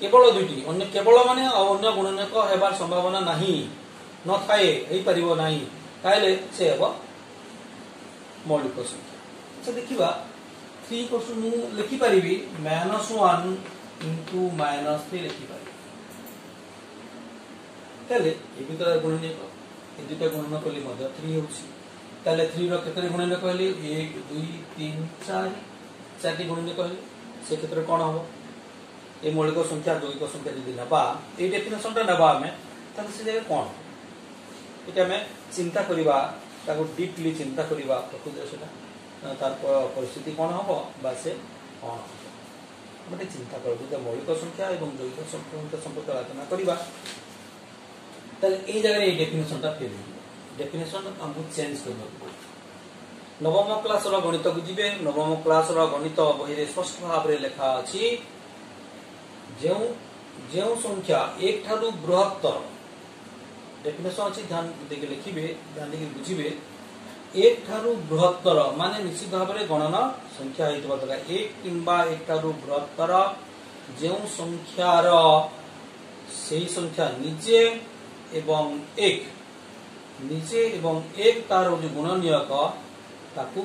Speaker 1: କେବଳ ଦୁଇଟି ଅନ୍ୟ କେବଳ ମାନେ ଆଉ ଅନ୍ୟ ଗୁଣନୀୟକ ହେବାର ସମ୍ଭାବନା ନାହିଁ ନଥାଏ ହେଇପାରିବ ନାହିଁ ତାହେଲେ ସେ ହେବ ମୌଳିକ ସଂଖ୍ୟା ଆଚ୍ଛା ଦେଖିବା থ্রি কোর্স মু লিখিপারি minus one into minus three লিখিপারি ତାହେଲେ ଏ ଭିତରେ ଗୁଣନୀୟ ଏ ଦୁଇଟା ଗୁଣନ କଲି ମଧ୍ୟ ଥ୍ରୀ ହେଉଛି ତାହେଲେ ଥ୍ରୀର କେତେରେ ଗୁଣନୀୟ କହିଲି ଏକ ଦୁଇ ତିନି ଚାରି ଚାରିଟି ଗୁଣନୀୟ କହିଲି ସେ କ୍ଷେତ୍ରରେ କ'ଣ ହବ ଏ ମୌଳିକ ସଂଖ୍ୟା ଯୌଗିକ ସଂଖ୍ୟା ଯଦି ନେବା ଏଇ ଡେଫିନେସନଟା ନେବା ଆମେ ତାହେଲେ ସେ ଜାଗାରେ କ'ଣ ଏଇଟା ଆମେ ଚିନ୍ତା କରିବା ତାକୁ ଡିପ୍ଲି ଚିନ୍ତା କରିବା ପ୍ରକୃତିରେ ସେଟା ତାର ପରିସ୍ଥିତି କ'ଣ ହବ ବା ସେ କ'ଣ ହବ ଗୋଟେ চিন্তা করবো যে মৌলিক সংখ্যা এবং যৌগিক সংখ্যা সম্পর্কে আলোচনা করা তাহলে এই জায়গায় এই ডেফিনেশনটা পেয়ে ডেফিনেশনটা তোমাকে চেঞ্জ କରିବାକୁ ପଡ଼ିବ ନବମ କ୍ଲାସର ଗଣିତକୁ ଯିବେ ନବମ କ୍ଲାସର ଗଣିତ ବହିରେ ସ୍ପଷ୍ଟ ଭାବରେ ଲେଖା ଅଛି ଯେଉଁ ଯେଉଁ ସଂଖ୍ୟା ଏକ ଠାରୁ ବୃହତ୍ତର ଡେଫିନେସନ ଅଛି ଧ୍ୟାନ ଦେଇକି ଲେଖିବେ ଧ୍ୟାନ ଦେଇକି ବୁଝିବେ ଏକ ଠାରୁ ବୃହତ୍ତର ମାନେ ନିଶ୍ଚିତ ଭାବରେ ଗଣନା ସଂଖ୍ୟା ହେଇଥିବା ଦରକାର ଏକ କିମ୍ବା ଏକ ଠାରୁ ବୃହତ୍ତର ଯେଉଁ ସଂଖ୍ୟାର ସେହି ସଂଖ୍ୟା ନିଜେ ଏବଂ ଏକ ନିଜେ ଏବଂ ଏକ ତାର ଯେଉଁ ଗୁଣନୀୟକ ତାକୁ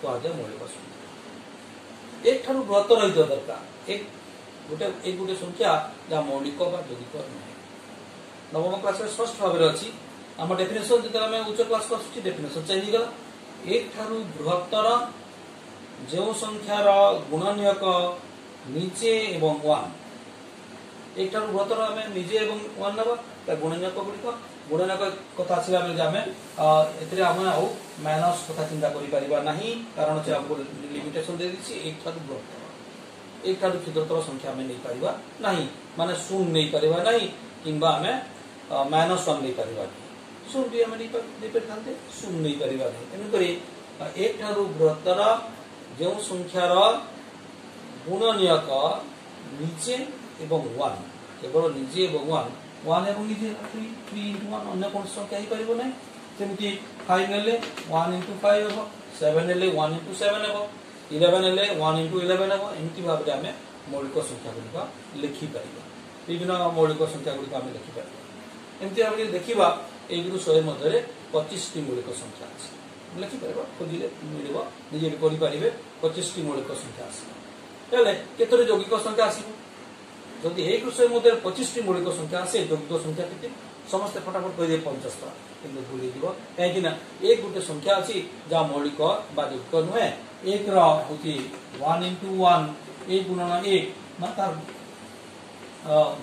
Speaker 1: କୁହାଯାଏ ମୌଳିକ ସଂଖ୍ୟା ଏକଠାରୁ ବ୍ରତ ରହିଥିବା ଦରକାର ଏକ ଗୋଟେ ଏକ ଗୋଟେ ସଂଖ୍ୟା ଯାହା ମୌଳିକ ବା ଯୌଗିକ ନୁହେଁ ନବମ କ୍ଲାସରେ ସ୍ପଷ୍ଟ ଭାବରେ ଅଛି ଆମ ଡେଫିନେସନ୍ ଯେତେବେଳେ ଆମେ ଉଚ୍ଚ କ୍ଲାସକୁ ଆସୁଛି ଡେଫିନେସନ୍ ଚେଞ୍ଜ ହେଇଗଲା ଏକଠାରୁ ବୃହତ୍ତର ଯେଉଁ ସଂଖ୍ୟାର ଗୁଣନୀୟକ ନିଜେ ଏବଂ ୱାନ୍ ଏଇଠାରୁ ବୃହତ୍ତର ଆମେ ନିଜେ ଏବଂ ୱାନ୍ ନେବା ତା ଗୁଣନୀୟକ ଗୁଡ଼ିକ ଗୁଣନୀୟକ କଥା ଆସିଲା ବେଳେ ଆମେ ଏଥିରେ ଆମେ ଆଉ ମାଇନସ୍ କଥା ଚିନ୍ତା କରିପାରିବା ନାହିଁ କାରଣ ସେ ଆମକୁ ଲିମିଟେସନ୍ ଦେଇଦେଇଛି ଏଇଠାରୁ ବୃହତ୍ତର ଏଇଠାରୁ କ୍ଷୁଦ୍ରତର ସଂଖ୍ୟା ଆମେ ନେଇପାରିବା ନାହିଁ ମାନେ ଶୂନ ନେଇପାରିବା ନାହିଁ କିମ୍ବା ଆମେ ମାଇନସ୍ ୱାନ୍ ନେଇପାରିବା ଶୂନ ବି ଆମେ ନେଇପାରିଥାନ୍ତେ ଶୂନ ନେଇପାରିବା ନାହିଁ ତେଣୁକରି ଏଠାରୁ ବୃହତ୍ତର ଯେଉଁ ସଂଖ୍ୟାର ଗୁଣନୀୟକ ନିଜେ এবং ওয়ান কেবল নিজে এবং ওয়ান ওয়ান এবং নিজে থ্রি থ্রি ইন্টু ওয়ান অন্য କୌଣସି ସଂଖ୍ୟା ହେଇପାରିବ ନାହିଁ ସେମିତି ଫାଇଭ୍ ନେଲେ ୱାନ୍ ଇଣ୍ଟୁ ଫାଇଭ୍ ହେବ ସେଭେନ୍ ହେଲେ ୱାନ୍ ଇଣ୍ଟୁ ସେଭେନ୍ ହେବ ଇଲେଭେନ୍ ହେଲେ ୱାନ୍ ଇଣ୍ଟୁ ଇଲେଭେନ୍ ହେବ ଏମିତି ଭାବରେ ଆମେ ମୌଳିକ ସଂଖ୍ୟାଗୁଡ଼ିକ ଲେଖିପାରିବା ବିଭିନ୍ନ ମୌଳିକ ସଂଖ୍ୟାଗୁଡ଼ିକ ଆମେ ଲେଖିପାରିବା ଏମିତି ଆମେ ଯଦି ଦେଖିବା ଏଇଗୁରୁ ଶହେ ମଧ୍ୟରେ ପଚିଶଟି ମୌଳିକ ସଂଖ୍ୟା ଅଛି ଲେଖିପାରିବା ଖୋଜିଲେ ମିଳିବ ନିଜେ କରିପାରିବେ ପଚିଶଟି ମୌଳିକ ସଂଖ୍ୟା ଆସିବ ହେଲେ କେତୋଟି ଯୌଗିକ ସଂଖ୍ୟା ଆସିବ যদি এই একুশের মধ্যে পঁচিশটি মৌলিক সংখ্যা আছে যোগ্য সংখ্যাটিকে ସମସ୍ତେ ଫଟାଫଟ କହିଦେବେ ପଞ୍ଚସ୍ତର କିନ୍ତୁ ଭୁଲି ଯିବ କାହିଁକି ନା ଏକ ଗୋଟେ ସଂଖ୍ୟା ଅଛି ଯାହା ମୌଳିକ ବା ଯୁକ୍ତ ନୁହେଁ ଏକର ହଉଛି ୱାନ୍ ଇଣ୍ଟୁ ୱାନ୍ ଏକ ଗୁଣନ ଏକ ମାନେ ତାର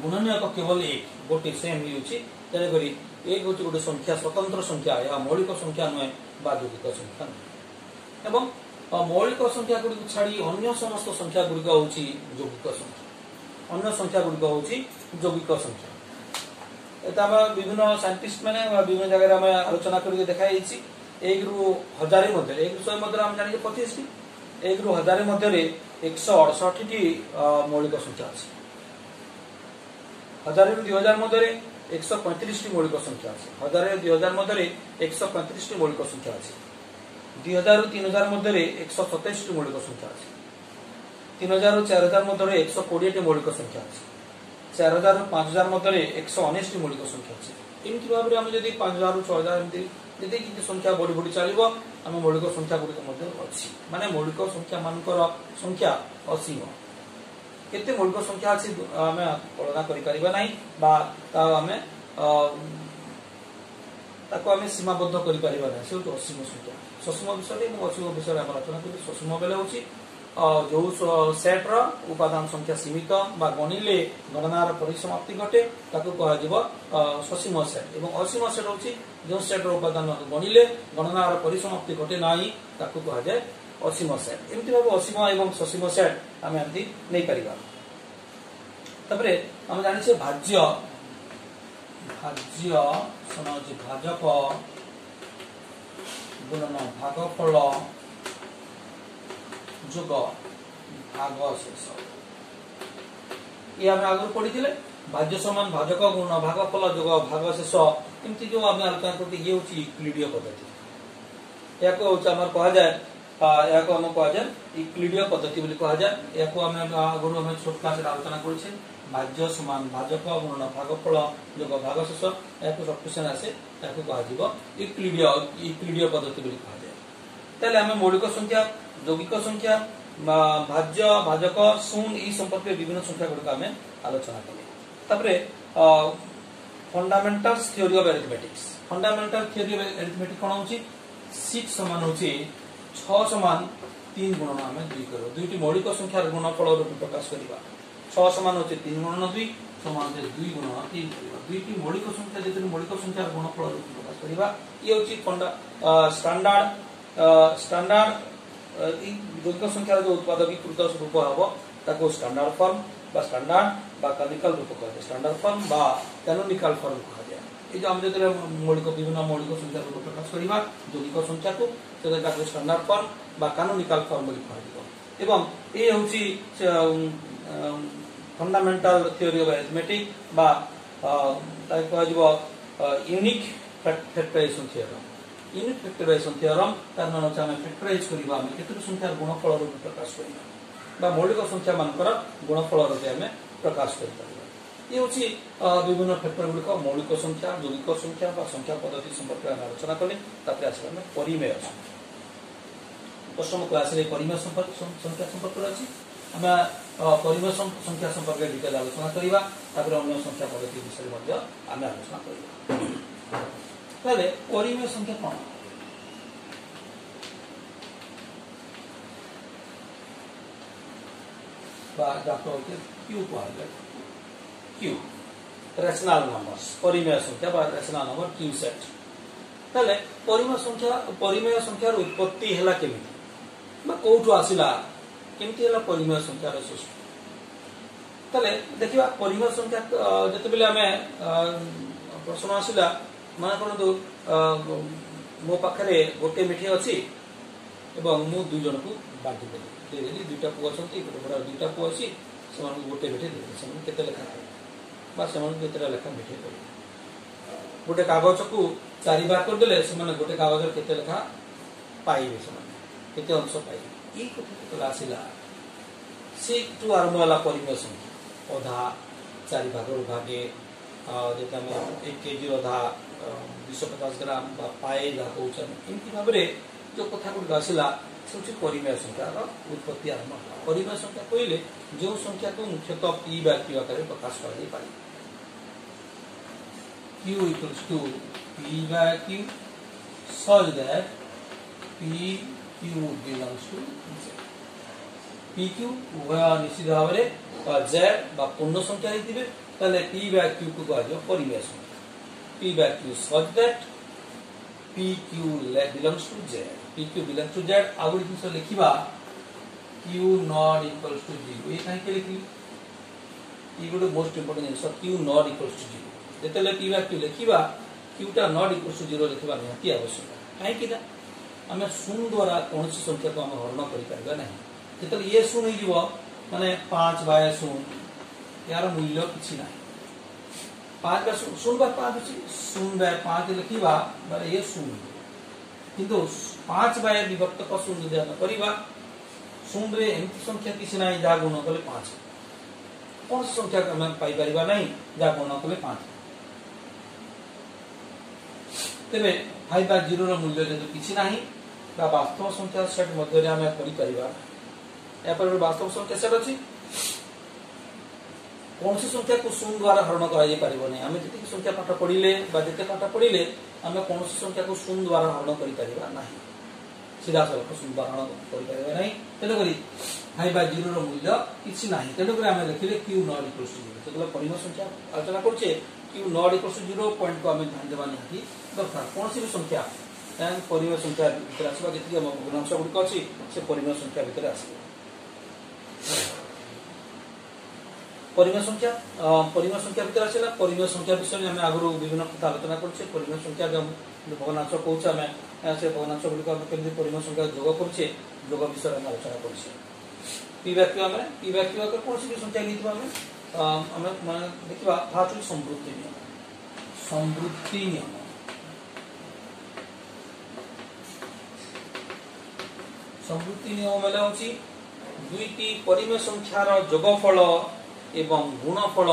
Speaker 1: ଗୁଣନୀୟକ କେବଳ ଏକ ଗୋଟେ ସେମ୍ ହେଉଛି ତେଣୁକରି ଏକ ହେଉଛି ଗୋଟେ ସଂଖ୍ୟା ସ୍ୱତନ୍ତ୍ର ସଂଖ୍ୟା ଏହା ମୌଳିକ ସଂଖ୍ୟା ନୁହେଁ ବା ଯୌଗିକ ସଂଖ୍ୟା ନୁହେଁ ଏବଂ ମୌଳିକ ସଂଖ୍ୟା ଗୁଡ଼ିକୁ ଛାଡ଼ି ଅନ୍ୟ ସମସ୍ତ ସଂଖ୍ୟା ଗୁଡ଼ିକ ହେଉଛି ଯୌଗିକ ସଂଖ୍ୟା অন্য সংখ্যাগুড়ি হচ্ছে যৌগিক সংখ্যা এটা আমরা বিভিন্ন সাইন্টিস্ট মানে বা বিভিন্ন জায়গায় আমি আলোচনা করি দেখা যাইছি এক রু হাজারে মধ্যে এক শহে মধ্যে আমি জানি পঁচিশটি এক রু হাজারে মধ্যে একশো অড়ষট্টি মৌলিক সংখ্যা আছে হাজারে দুই হাজার মধ্যে একশো পঁয়ত্রিশটি মৌলিক সংখ্যা আছে হাজারে দুই হাজার মধ্যে একশো পঁয়ত্রিশটি মৌলিক সংখ্যা আছে দুই হাজার তিন হাজার মধ্যে একশো সতেইশটি মৌলিক সংখ্যা আছে তিন હજાર ઓ ચાર હજાર ମଧ୍ୟରେ એકଶହ କୋଡ଼ିଏଟି ମୌଳିକ ସଂଖ୍ୟା ଅଛି ଚାର ହଜାର ରୁ ପାଞ୍ଚ ହଜାର ମଧ୍ୟରେ એકଶହ ଅନେଶଟି ମୌଳିକ ସଂଖ୍ୟା ଅଛି ଏମିତି ଭାବରେ ଆମେ ଯଦି ପାଞ୍ଚ ହଜାରରୁ ଛଅ ହଜାର ଏମିତି ଯଦି କିଛି ସଂଖ୍ୟା ବଢି ବଢି ଚାଲିବ ଆମ ମୌଳିକ ସଂଖ୍ୟା ଗୁଡ଼ିକ ମଧ୍ୟ ଅଛି ମାନେ ମୌଳିକ ସଂଖ୍ୟା ମାନଙ୍କର ସଂଖ୍ୟା ଅସୀମ କେତେ ମୌଳିକ ସଂଖ୍ୟା ଅଛି ଆମେ କଳନା କରିପାରିବା ନାହିଁ ବା ତା ଆମେ ତାକୁ ଆମେ ସୀମାବଦ୍ଧ କରିପାରିବା ନାହିଁ ସେଉଠୁ ଅସୀମ ସଂଖ୍ୟା ସସୀମ ବିଷୟରେ ଏବଂ ଅସୀମ ବିଷୟରେ ଆମେ ଆଲୋଚନା କରୁଛୁ ସସୀମ ବେଲେ ହେଉଛି जो सेट रपादान संख्या सीमित गणिले गणनार परिसमाप्ति घटे कहसीम सेट और असीम सेट हूँ जो सेट रपादान गणिले गणनार परिसमाप्ति घटे ना ही कहुए असीम सेट एम भाव असीम एवं ससीम सेट आम एम नहीं पार आम जानसे भाज्य भाज्य समय भाजक गुणन भागफल God. ભાગવ શેષ એ અમે આગળ પડીଥିଲେ ભાજ્ય સમાન ભાજક ગુણ ભાગ ફલ ଯୋଗ ଭାଗ ଶେଷ ଏମିତି ଯୋଉ ଆମେ ଆଲୋଚନା କରୁଛେ ଇଏ ହଉଛି ଇକ୍ଲିଡିୟ ପଦ୍ଧତି ଏହାକୁ ହଉଛି ଆମର କୁହାଯାଏ ଏହାକୁ ଆମେ କୁହାଯାଏ ଇକ୍ଲିଡିୟ ପଦ୍ଧତି ବୋଲି କୁହାଯାଏ ଏହାକୁ ଆମେ ଆଗରୁ ଆମେ ଛୋଟ କ୍ଲାସରେ ଆଲୋଚନା କରୁଛେ ଭାଜ୍ୟ ସମାନ ଭାଜକ ଗୁଣ ଭାଗ ଫଳ ଯୋଗ ଭାଗ ଶେଷ ଏହାକୁ ସର୍ଟ କ୍ୱେଶ୍ଚନ ଆସେ ଏହାକୁ କୁହାଯିବ ଇକ୍ଲିଡିୟ ଇକ୍ଲିଡିୟ ପଦ୍ଧତି ବୋଲି କୁହାଯାଏ ତାହେଲେ ଆମେ ମୌଳିକ ସଂଖ୍ୟା যৌগিক সংখ্যা ভাজ্য ভাজক শূন এই সম্পর্কে বিভিন্ন সংখ্যা গুড়িক আমি আলোচনা কলে তাপরে fundamental theory of arithmetics fundamental theory of arithmetic কোণ হচ্ছে সিক্স সমান হচ্ছে ছ সমান তিন গুণন আমি দুই করব দুইটি মৌলিক সংখ্যার গুণফল রূপে প্রকাশ করা ছ সমান হচ্ছে তিন গুণন দুই সমান হচ্ছে দুই গুণন তিন দুইটি মৌলিক সংখ্যা যেতে মৌলিক সংখ্যার গুণফল রূপে প্রকাশ করা ইয়ে হচ্ছে ফন্ডা স্ট্যান্ডার্ড স্ট্যান্ডার্ড ଦୈନିକ সংখ্যার যে ଉତ୍ପାଦ ବିକୃତ ରୂପ ହେବ ତାକୁ ଷ୍ଟାଣ୍ଡାର୍ଡ ଫର୍ମ বা স্ট্যান্ডার্ড বা কানিকাল রূপ কুহাযায় স্ট্যান্ডার্ড ফর্ম বা ক্যানোনিকাল ফর্ম কুহাযায় এই যে আমি যদি মৌলিক বিভিন্ন মৌলিক সংখ্যা রূপ প্রকাশ করা যৌগিক সংখ্যা সেটা তাকে স্ট্যান্ডার্ড ফর্ম বা কানোনিকাল ফর্ম বলে কুহাযিব এবং এ হচ্ছে ফন্ডামেন্টাল থিওরি অফ অ্যারিথমেটিক বা তাকে কুহাযিব unique factorisation theorem unit factorise संख्या फ्याक्टोरइज गरिपि प्रकाश बा मौलिक संख्या मानकर हामी प्रकाश यो य विभिन्न फ्याक्टर गुडिक मौलिक संख्या जौलिक संख्या संख्या पद्धति सम्पर्क आलोचना कले तयार पशम क्लास सम्पर्क संख्या हामी संख्या सम्पर्क डिटेल आलोचना गरिबा अन्य संख्या पद्धति विषय आलोचना 그다음에 어림의 성격법. बात आपको होते क्यू को आगे क्यू रेशनल नंबर्स পরিমেয় সংখ্যা বা রেশনাল নম্বর কিউ সেট তাহলে পরিমেয় সংখ্যা পরিমেয় সংখ্যার উৎপত্তি হেলা কেমিতি বা কোউঠু আসিলা কেমিতি হেলা পরিমেয় সংখ্যার সৃষ্টি তাহলে দেখিবা পরিমেয় সংখ্যা যেতবেলে আমি প্রশ্ন আসিলা ମନେ କରନ୍ତୁ ମୋ ପାଖରେ ଗୋଟେ ମିଠେଇ ଅଛି ଏବଂ ମୁଁ ଦୁଇ ଜଣକୁ ବାଣ୍ଟି ଦେଲି ଦେଇଦେଲି ଦୁଇଟା ପୁଅ ଅଛନ୍ତି ଗୋଟେ ମୋର ଦୁଇଟା ପୁଅ ଅଛି ସେମାନଙ୍କୁ ଗୋଟେ ମିଠେଇ ଦେଲି ସେମାନେ କେତେ ଲେଖା ଖାଇବେ ବା ସେମାନଙ୍କୁ କେତେଟା ଲେଖା ମିଠେଇ କରିବେ ଗୋଟେ କାଗଜକୁ ଚାରି ବାର କରିଦେଲେ ସେମାନେ ଗୋଟେ କାଗଜରେ କେତେ ଲେଖା ପାଇବେ ସେମାନେ କେତେ ଅଂଶ ପାଇବେ ଏଇ କଥା କେତେବେଳେ ଆସିଲା ସେଇଠୁ ଆରମ୍ଭ ହେଲା ପରିମେୟ ସଂଖ୍ୟା ଅଧା ଚାରି ଭାଗରୁ ଭାଗେ ଯଦି ଆମେ ଏକ କେଜିର ଅଧା ଦୁଇଶହ ପଚାଶ ଗ୍ରାମ ବା ପାଏ ଯାହା କହୁଛନ୍ତି ଏମିତି ଭାବରେ ଯେଉଁ କଥା ଗୁଡ଼ିକ ଆସିଲା ହେଉଛି ପରିମେୟ ସଂଖ୍ୟାର ଉତ୍ପତ୍ତି ଆରମ୍ଭ ହେଲା ପରିମେୟ ସଂଖ୍ୟା କହିଲେ ଯେଉଁ ସଂଖ୍ୟାକୁ ମୁଖ୍ୟତଃ ପି ବା କ୍ୟୁ ଆକାରରେ ପ୍ରକାଶ କରାଯାଇପାରିବ କ୍ୟୁ ଇକ୍ୱାଲ୍ସ ଟୁ ପି ବା Q such that PQ belongs to Z. PQ উভয় নিশ্চিত ভাবে Z বা পূর্ণ সংখ্যা হইতিবে তাহলে P বা Q কু কুহযাব পরিমেয় সংখ্যা P where Q such that PQ belongs to Z. PQ belongs to Z. आगुरी जिनसे लिखिबा Q not equals to zero. ये कहीं के लिखली? ये गुड़े most important जिनसे Q not equals to zero. ଯେତେବେଳେ P where Q लिखिबा Q टा not equals to zero लिखिबा निहाती आवश्यक. कहीं किदा? ଆମେ ଶୂନ ଦ୍ୱାରା କୌଣସି ସଂଖ୍ୟାକୁ ଆମେ ହରଣ କରିପାରିବା ନାହିଁ ଯେତେବେଳେ ଇଏ ଶୂନ ହେଇଯିବ ମାନେ ପାଞ୍ଚ ବାଏ ଶୂନ ଏହାର ମୂଲ୍ୟ କିଛି ନାହିଁ পাঁচ বার ষোল বার পাঁচ হচ্ছে শূন্যের পাঁচ হলে কি বা মানে ইয়ে শূন্য কিন্তু পাঁচ বায় বিভক্ত পর শূন্য যদি আমরা করিবা শূন্যরে এমতি সংখ্যা কিছু নাই যা গুণ কলে পাঁচ କୌଣସି ସଂଖ୍ୟା ଆମେ ପାଇପାରିବା ନାହିଁ ଯାହା ଗଣ କଲେ ପାଞ୍ଚ ତେବେ ଫାଇଭ୍ ବା ଜିରୋର ମୂଲ୍ୟ ଯେହେତୁ କିଛି ନାହିଁ ବା ବାସ୍ତବ ସଂଖ୍ୟା ସେଟ୍ ମଧ୍ୟରେ ଆମେ କରିପାରିବା ଏହାପରେ ବାସ୍ତବ ସଂଖ୍ୟା ସେଟ୍ ଅଛି କୌଣସି ସଂଖ୍ୟାକୁ ଶୂନ ଦ୍ୱାରା ହରଣ କରାଯାଇପାରିବନି ଆମେ ଯେତିକି ସଂଖ୍ୟା ପାଠ ପଢ଼ିଲେ ବା ଯେତେ ପାଠ ପଢ଼ିଲେ ଆମେ କୌଣସି ସଂଖ୍ୟାକୁ ଶୂନ ଦ୍ୱାରା ହରଣ କରିପାରିବା ନାହିଁ ସିଧାସଳଖ ଶୂନ ଦ୍ୱାରା ହରଣ କରିପାରିବା ନାହିଁ ତେଣୁକରି ହାଇ ବା ଜିରୋର ମୂଲ୍ୟ କିଛି ନାହିଁ ତେଣୁକରି ଆମେ ଲେଖିଲେ Q not equals to zero ଯେତେବେଳେ ପରିମ ସଂଖ୍ୟା ଆଲୋଚନା କରୁଛେ Q not equals to zero ପଏଣ୍ଟକୁ ଆମେ ଧ୍ୟାନ ଦେବା ନିହାତି ଦରକାର କୌଣସି ବି ସଂଖ୍ୟା ପରିମେୟ ସଂଖ୍ୟା ଭିତରେ ଆସିବା ଯେତିକି ଆମ ଭଗ୍ନାଂଶ ଗୁଡ଼ିକ ଅଛି ସେ ପରିମେୟ ସଂଖ୍ୟା ଭିତରେ ଆସିବ পরিমেয় সংখ্যা পরিমেয় সংখ্যা ভিতরে আসলে পরিমেয় সংখ্যা বিষয়ে আমি আগর বিভিন্ন কথা আলোচনা করছি পরিমেয় সংখ্যা ভগ্নাংশ কৌছে আমি সে ভগ্নাংশ গুলি আমি কেমন পরিমেয় সংখ্যা যোগ করছে যোগ বিষয়ে আমি আলোচনা করছি পি ব্যাকিউ আমি পি ব্যাকিউ কোশি কোণী সংখ্যা নিয়ে আমি আমি মানে দেখিবা ফার্স্ট হচ্ছে সমৃদ্ধি নিয়ম সমৃদ্ধি নিয়ম সমৃদ্ধি নিয়ম মেলা মানে হচ্ছে দুইটি পরিমেয় সংখ্যার যোগফল এবং গুণফল